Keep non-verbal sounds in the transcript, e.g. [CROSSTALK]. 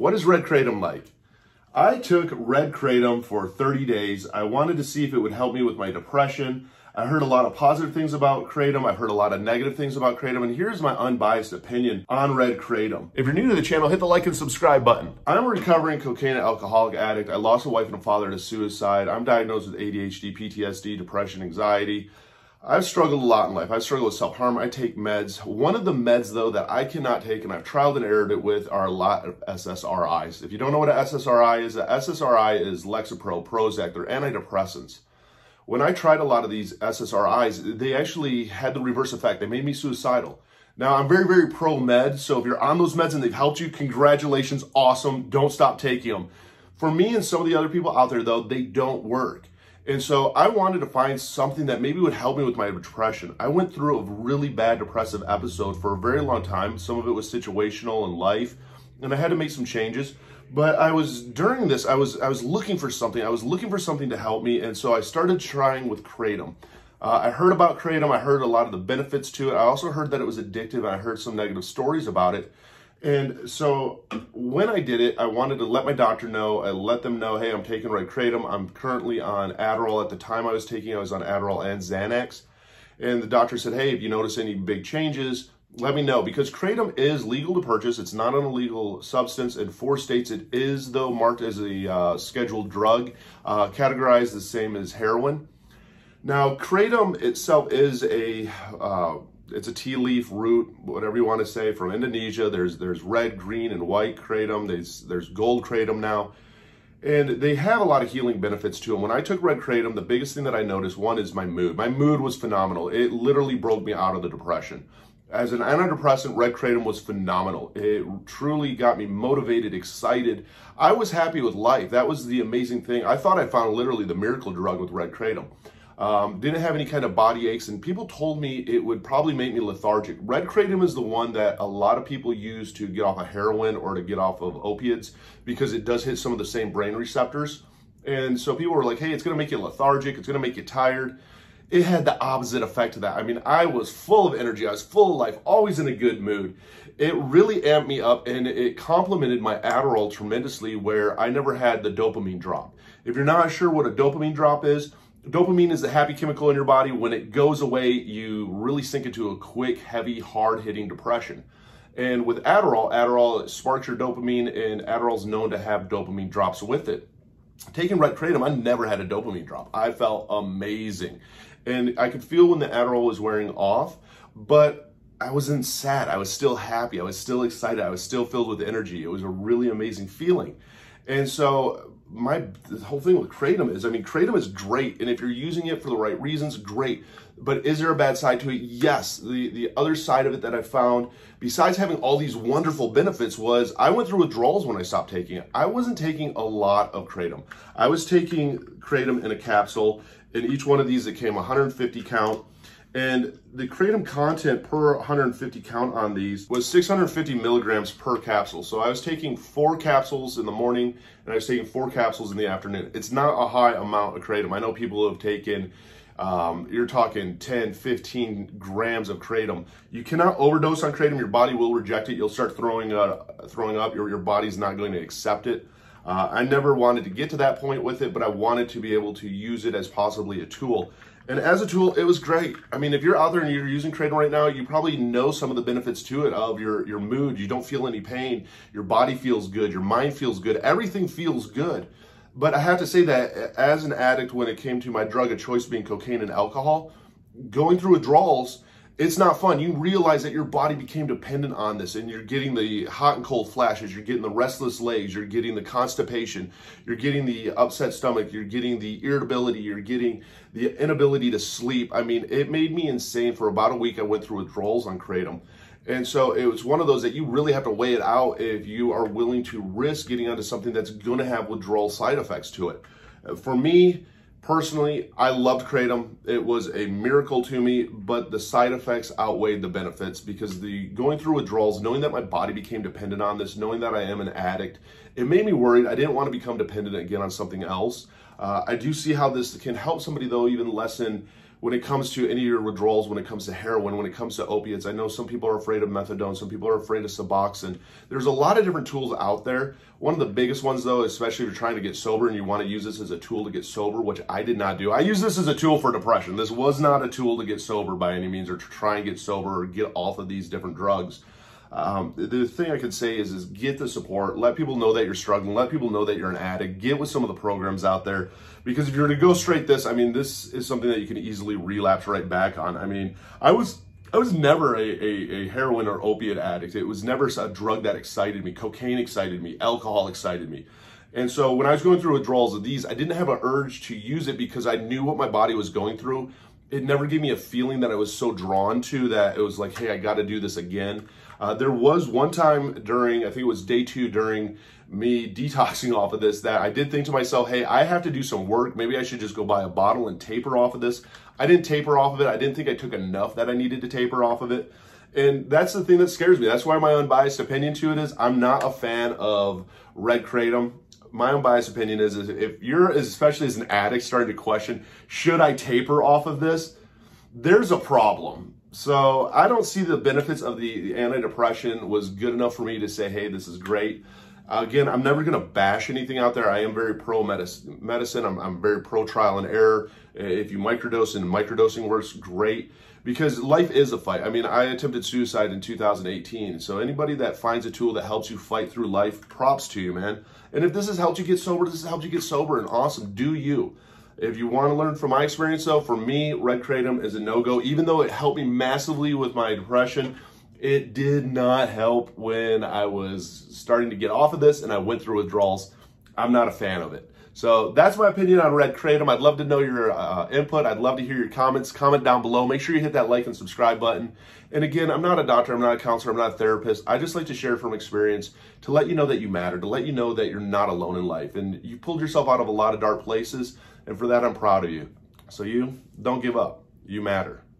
What is Red Kratom like? I took Red Kratom for 30 days. I wanted to see if it would help me with my depression. I heard a lot of positive things about Kratom. I've heard a lot of negative things about Kratom. And here's my unbiased opinion on Red Kratom. If you're new to the channel, hit the like and subscribe button. I'm a recovering cocaine and alcoholic addict. I lost a wife and a father to suicide. I'm diagnosed with ADHD, PTSD, depression, anxiety. I've struggled a lot in life. I've struggled with self-harm. I take meds. One of the meds, though, that I cannot take, and I've trialed and errored it with, are a lot of SSRIs. If you don't know what an SSRI is, a SSRI is Lexapro, Prozac. They're antidepressants. When I tried a lot of these SSRIs, they actually had the reverse effect. They made me suicidal. Now, I'm very, very pro-med, so if you're on those meds and they've helped you, congratulations, awesome. Don't stop taking them. For me and some of the other people out there, though, they don't work. And so I wanted to find something that maybe would help me with my depression. I went through a really bad depressive episode for a very long time. Some of it was situational in life, and I had to make some changes. But I was during this, I was I was looking for something. I was looking for something to help me, and so I started trying with kratom. Uh, I heard about kratom. I heard a lot of the benefits to it. I also heard that it was addictive, and I heard some negative stories about it. And so when I did it, I wanted to let my doctor know. I let them know, hey, I'm taking Red Kratom. I'm currently on Adderall. At the time I was taking, I was on Adderall and Xanax. And the doctor said, hey, if you notice any big changes, let me know. Because Kratom is legal to purchase. It's not an illegal substance. In four states, it is, though, marked as a uh, scheduled drug, uh, categorized the same as heroin. Now, Kratom itself is a... Uh, it's a tea leaf root, whatever you want to say, from Indonesia. There's there's red, green, and white kratom. There's there's gold kratom now. And they have a lot of healing benefits to them. When I took red kratom, the biggest thing that I noticed, one is my mood. My mood was phenomenal. It literally broke me out of the depression. As an antidepressant, red kratom was phenomenal. It truly got me motivated, excited. I was happy with life. That was the amazing thing. I thought I found literally the miracle drug with red kratom. Um, didn't have any kind of body aches, and people told me it would probably make me lethargic. Red kratom is the one that a lot of people use to get off of heroin or to get off of opiates because it does hit some of the same brain receptors. And so people were like, hey, it's to make you lethargic, it's to make you tired. It had the opposite effect of that. I mean, I was full of energy, I was full of life, always in a good mood. It really amped me up and it complemented my Adderall tremendously where I never had the dopamine drop. If you're not sure what a dopamine drop is, Dopamine is the happy chemical in your body. When it goes away, you really sink into a quick, heavy, hard-hitting depression. And with Adderall, Adderall sparks your dopamine, and Adderall is known to have dopamine drops with it. Taking Red Kratom, I never had a dopamine drop. I felt amazing. And I could feel when the Adderall was wearing off, but I wasn't sad. I was still happy. I was still excited. I was still filled with energy. It was a really amazing feeling. And so my whole thing with kratom is, I mean, kratom is great, and if you're using it for the right reasons, great. But is there a bad side to it? Yes. The the other side of it that I found, besides having all these wonderful benefits, was I went through withdrawals when I stopped taking it. I wasn't taking a lot of kratom. I was taking kratom in a capsule. In each one of these, it came 150 count. And the kratom content per 150 count on these was 650 milligrams per capsule. So I was taking four capsules in the morning and I was taking four capsules in the afternoon. It's not a high amount of kratom. I know people who have taken, um, you're talking 10, 15 grams of kratom. You cannot overdose on kratom. Your body will reject it. You'll start throwing, uh, throwing up. Your, your body's not going to accept it. Uh, I never wanted to get to that point with it, but I wanted to be able to use it as possibly a tool. And as a tool, it was great. I mean, if you're out there and you're using Kratom right now, you probably know some of the benefits to it of your, your mood. You don't feel any pain. Your body feels good. Your mind feels good. Everything feels good. But I have to say that as an addict, when it came to my drug of choice being cocaine and alcohol, going through withdrawals, it's not fun. You realize that your body became dependent on this and you're getting the hot and cold flashes, you're getting the restless legs, you're getting the constipation, you're getting the upset stomach, you're getting the irritability, you're getting the inability to sleep. I mean, it made me insane. For about a week, I went through withdrawals on Kratom. And so it was one of those that you really have to weigh it out if you are willing to risk getting onto something that's going to have withdrawal side effects to it. For me, Personally, I loved Kratom. It was a miracle to me, but the side effects outweighed the benefits because the going through withdrawals, knowing that my body became dependent on this, knowing that I am an addict, it made me worried. I didn't want to become dependent again on something else. Uh, I do see how this can help somebody though even lessen when it comes to any of your withdrawals, when it comes to heroin, when it comes to opiates. I know some people are afraid of methadone, some people are afraid of Suboxone. There's a lot of different tools out there. One of the biggest ones, though, especially if you're trying to get sober and you want to use this as a tool to get sober, which I did not do. I use this as a tool for depression. This was not a tool to get sober by any means or to try and get sober or get off of these different drugs. Um, the thing I could say is, is get the support. Let people know that you're struggling. Let people know that you're an addict. Get with some of the programs out there. Because if you're to go straight this, I mean, this is something that you can easily relapse right back on. I mean, I was I was never a, a, a, heroin or opiate addict. It was never a drug that excited me. Cocaine excited me. Alcohol excited me. And so when I was going through withdrawals of these, I didn't have an urge to use it because I knew what my body was going through. It never gave me a feeling that I was so drawn to that it was like, hey, I got to do this again. Uh, there was one time during, I think it was day two during me detoxing [LAUGHS] off of this that I did think to myself, hey, I have to do some work. Maybe I should just go buy a bottle and taper off of this. I didn't taper off of it. I didn't think I took enough that I needed to taper off of it. And that's the thing that scares me. That's why my unbiased opinion to it is I'm not a fan of red kratom. My own unbiased opinion is, is if you're, especially as an addict, starting to question, should I taper off of this? There's a problem so I don't see the benefits of the, the antidepressant was good enough for me to say, hey, this is great. Again, I'm never going to bash anything out there. I am very pro medicine. I'm, I'm very pro trial and error. If you microdose and microdosing works, great. Because life is a fight. I mean, I attempted suicide in 2018. So anybody that finds a tool that helps you fight through life, props to you, man. And if this has helped you get sober, this has helped you get sober and awesome. Do you. If you want to learn from my experience, though, for me, Red Kratom is a no-go. Even though it helped me massively with my depression, it did not help when I was starting to get off of this and I went through withdrawals. I'm not a fan of it. So that's my opinion on Red Kratom. I'd love to know your uh, input. I'd love to hear your comments. Comment down below. Make sure you hit that like and subscribe button. And again, I'm not a doctor. I'm not a counselor. I'm not a therapist. I just like to share from experience to let you know that you matter, to let you know that you're not alone in life. And you pulled yourself out of a lot of dark places. And for that, I'm proud of you. So you don't give up. You matter.